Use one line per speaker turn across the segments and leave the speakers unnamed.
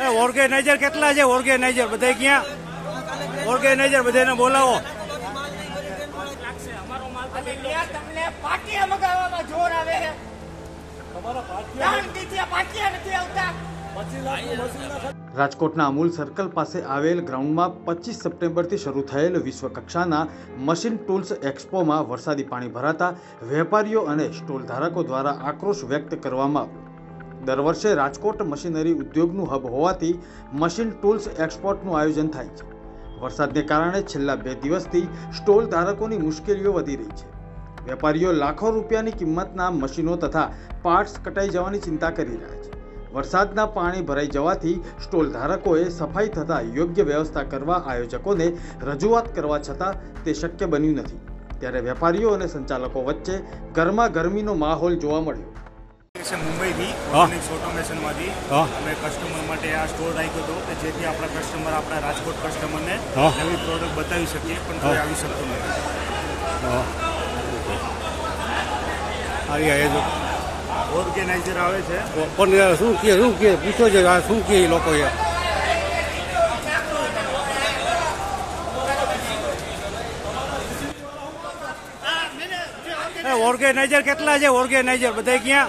Organiser કેટલા છે? Organiser બધા ક્યાં? ઓર્ગેનાઇઝર બધાને બોલાવો.
રાજકોટના અમૂલ સર્કલ પાસે આવેલ ગ્રાઉન્ડમાં પચીસ સપ્ટેમ્બરથી શરૂ થયેલ વિશ્વ કક્ષાના મશીન ટૂલ્સ એક્સપોમાં વરસાદી પાણી ભરાતા વેપારીઓ અને સ્ટોલ ધારકો દ્વારા આક્રોશ વ્યક્ત કરવામાં આવ્યો. દર વર્ષે રાજકોટ મશીનરી ઉદ્યોગનું હબ હોવાથી મશીન ટૂલ્સ એક્સપોર્ટનું આયોજન થાય છે. વરસાદને કારણે છેલ્લા બે દિવસથી સ્ટોલ ધારકોની મુશ્કેલીઓ વધી રહી છે. વેપારીઓ લાખો રૂપિયાની કિંમતના મશીનો તથા પાર્ટ્સ કટાઈ જવાની ચિંતા કરી રહ્યા છે. વરસાદના પાણી ભરાઈ જવાથી સ્ટોલ ધારકોએ સફાઈ થતા યોગ્ય વ્યવસ્થા કરવા આયોજકોને રજૂઆત કરવા છતાં તે શક્ય બન્યું નથી. ત્યારે વેપારીઓ અને સંચાલકો વચ્ચે ગરમા ગરમીનો માહોલ જોવા મળ્યો.
છે મુંબઈથી
હા.
ઓર્ગેનિક્સ ઓટોમેશનમાંથી અમે કસ્ટમર માટે આ સ્ટોર રાખ્યો હતો કે જેથી આપણા કસ્ટમર આપણા રાજકોટ કસ્ટમરને. નવી પ્રોડક્ટ બતાવી શકીએ પણ કોઈ આવી શકતો નથી.
આવી જો.
ઓર્ગેનાઇઝર આવે છે.
પણ શું કે શું કે પૂછો છે આ શું કે લોકો એ. એ ઓર્ગેનાઇઝર કેટલા છે ઓર્ગેનાઇઝર બધા ક્યાં?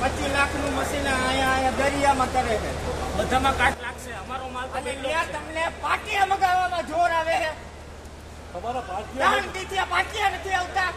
પચીસ લાખનું મશીન અહીંયા અહીંયા દરિયામાં કરે છે
બધામાં કાટ લાગશે અમારો માલ
તમને પાટિયા મગાવવામાં જોર આવે છે તમારા પાટિયા પાટિયા નથી આવતા